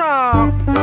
off.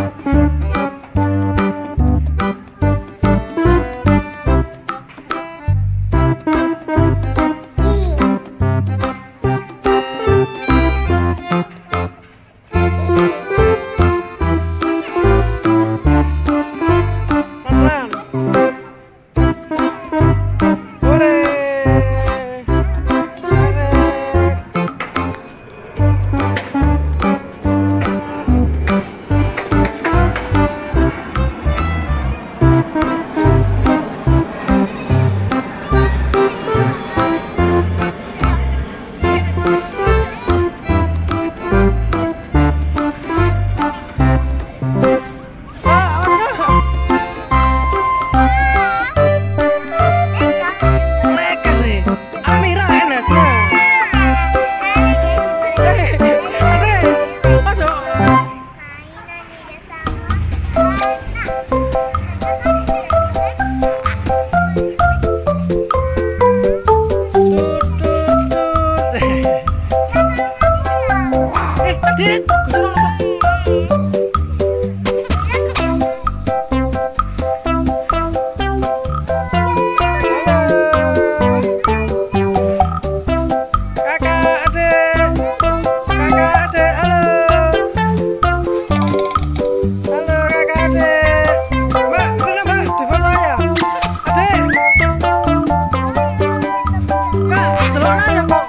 Orang.